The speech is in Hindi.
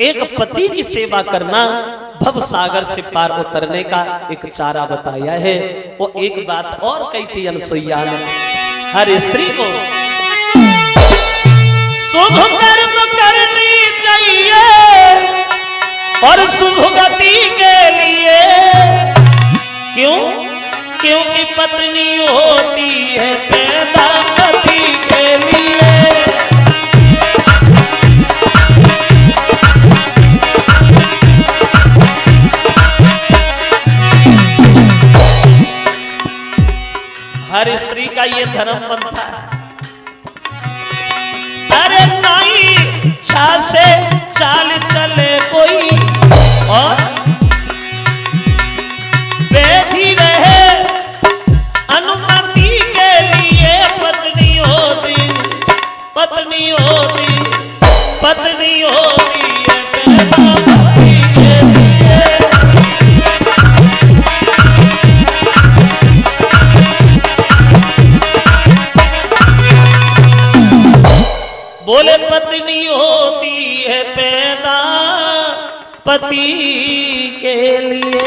एक पति की सेवा करना भव सागर से पार उतरने का एक चारा बताया है। वो एक बात और कही थी अनसुईया ने, हर स्त्री को, शुभ कर्म करनी चाहिए और शुभ गति के लिए। क्यों? क्योंकि पत्नी होती है हर स्त्री का ये धर्म बनता है अरे नाई छा से चाल चले कोई। और बैठी रहे अनुमति के लिए पत्नी होती पत्नी होती पत्नी होती। बोले पत्नी होती है पैदा पति के लिए।